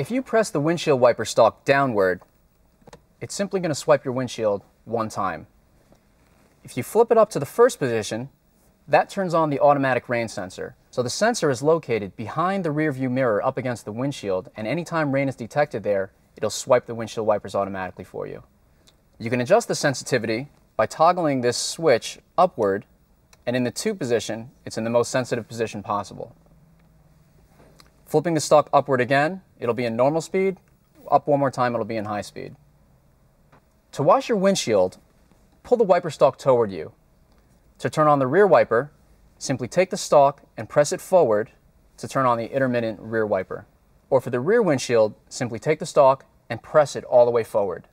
If you press the windshield wiper stalk downward, it's simply going to swipe your windshield one time. If you flip it up to the first position, that turns on the automatic rain sensor. So the sensor is located behind the rear view mirror up against the windshield, and anytime rain is detected there, it'll swipe the windshield wipers automatically for you. You can adjust the sensitivity by toggling this switch upward, and in the 2 position, it's in the most sensitive position possible. Flipping the stalk upward again, it'll be in normal speed. Up one more time, it'll be in high speed. To wash your windshield, pull the wiper stalk toward you. To turn on the rear wiper, simply take the stalk and press it forward to turn on the intermittent rear wiper. Or for the rear windshield, simply take the stalk and press it all the way forward.